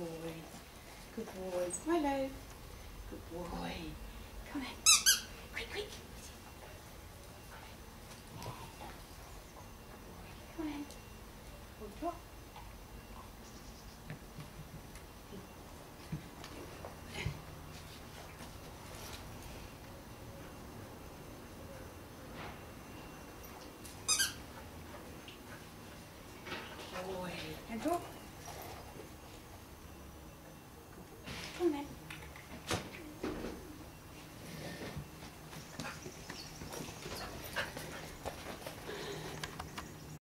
boy. Good boy. Milo. Good boy. Come here. Quick, quick. Come